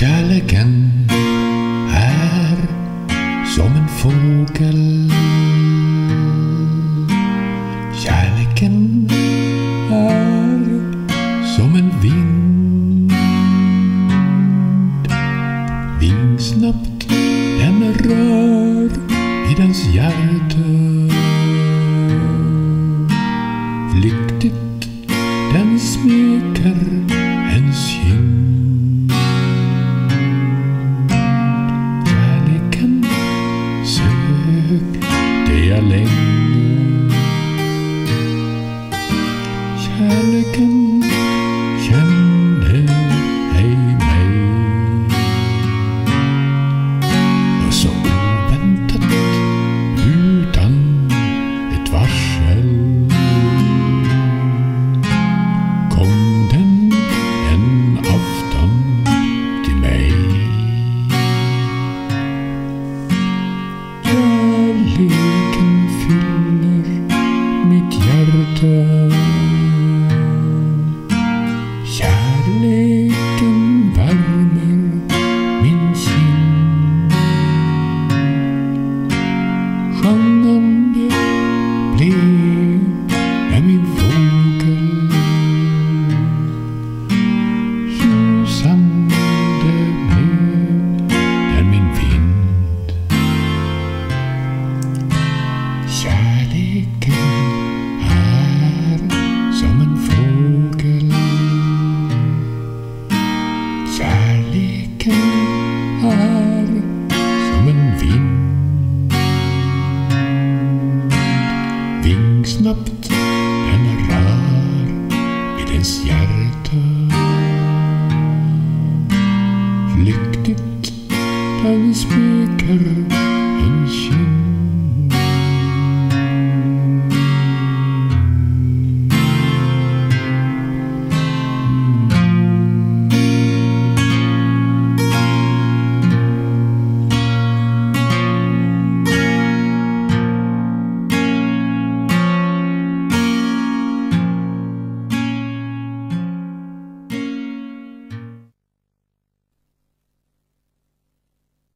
Kärleken är som en fågel. Kärleken är som en vind. Vingsnabbt den rör i dens hjärta Winter Chardonnay snabbt den rör vid ens hjärta. Flyktigt den vi spikar